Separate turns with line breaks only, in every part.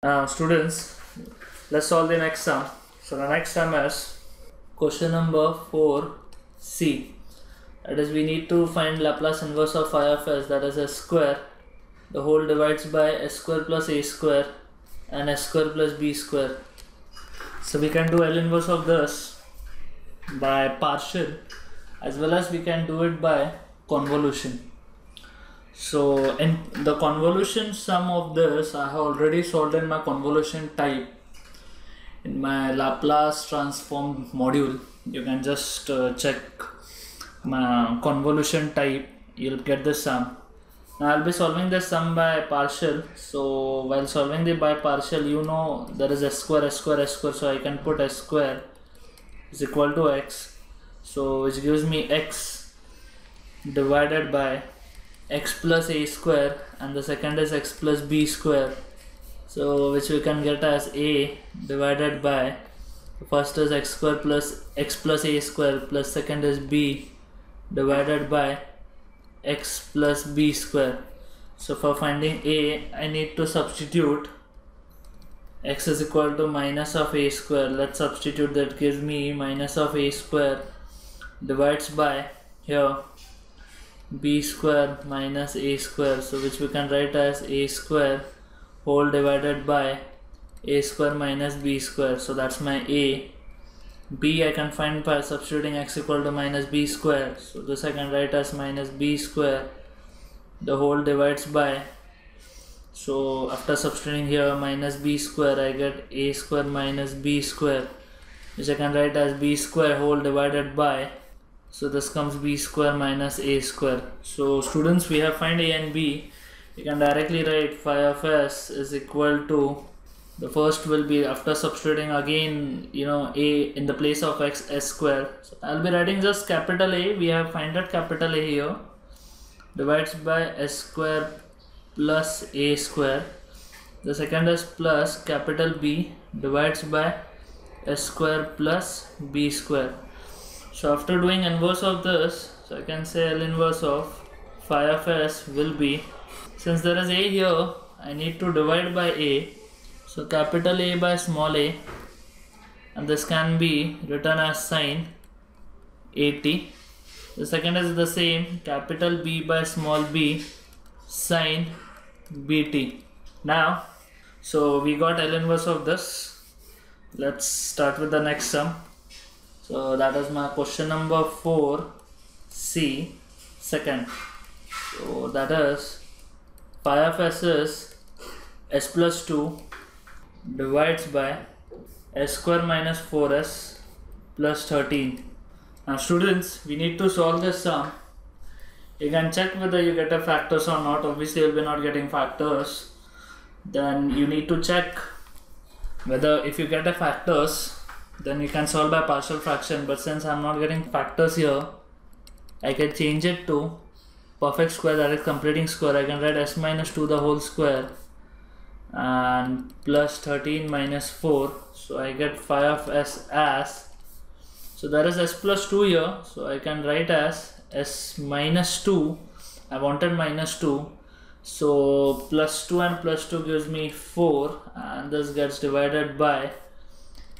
Uh, students, let's solve the next sum. So the next sum is question number 4c. That is we need to find Laplace inverse of phi of s that is s square. The whole divides by s square plus a square and s square plus b square. So we can do L inverse of this by partial as well as we can do it by convolution. So in the convolution sum of this I have already solved in my convolution type. In my Laplace transform module you can just uh, check my convolution type. You'll get the sum. Now I'll be solving the sum by partial. So while solving the by partial you know there is s square s square s square so I can put s square is equal to x. So which gives me x divided by x plus a square and the second is x plus b square. So which we can get as a divided by first is x square plus x plus a square plus second is b divided by x plus b square. So for finding a I need to substitute x is equal to minus of a square. Let's substitute that. Gives me minus of a square divides by here b square minus a square. So which we can write as a square whole divided by a square minus b square. So that's my a. b I can find by substituting x equal to minus b square. So this I can write as minus b square. The whole divides by so after substituting here minus b square I get a square minus b square which I can write as b square whole divided by so this comes b square minus a square. So students we have find a and b. You can directly write phi of s is equal to the first will be after substituting again you know a in the place of x s square. So i'll be writing just capital a. We have find out capital a here. Divides by s square plus a square. The second is plus capital b divides by s square plus b square so after doing inverse of this, so I can say L inverse of phi of s will be, since there is a here, I need to divide by a. So capital A by small a and this can be written as sine at. The second is the same, capital B by small b sine bt. Now, so we got L inverse of this. Let's start with the next sum. So that is my question number 4 C second. So that is phi of s is s plus 2 divides by s square minus 4s plus 13. Now students we need to solve this sum. You can check whether you get a factors or not. Obviously you'll be not getting factors. Then you need to check whether if you get a factors then you can solve by partial fraction. But since I'm not getting factors here I can change it to perfect square that is completing square. I can write s minus 2 the whole square and plus 13 minus 4 so I get phi of s as so there is s plus 2 here. So I can write as s minus 2 I wanted minus 2 so plus 2 and plus 2 gives me 4 and this gets divided by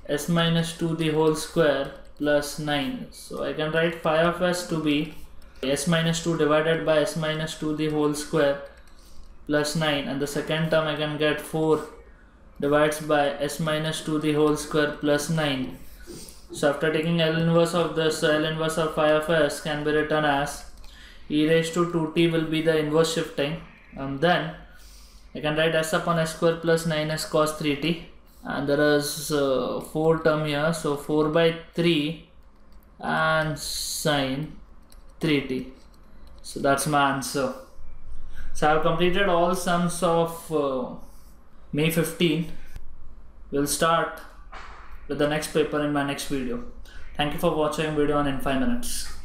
s minus 2 the whole square plus 9 so I can write phi of s to be s minus 2 divided by s minus 2 the whole square plus 9 and the second term I can get 4 divides by s minus 2 the whole square plus 9 so after taking L inverse of this L inverse of phi of s can be written as e raised to 2t will be the inverse shifting. And then I can write s upon s square plus 9s cos 3t and there is uh, 4 term here. So 4 by 3 and sine 3t so that's my answer. So I've completed all sums of uh, May 15 we'll start with the next paper in my next video. Thank you for watching video on in 5 minutes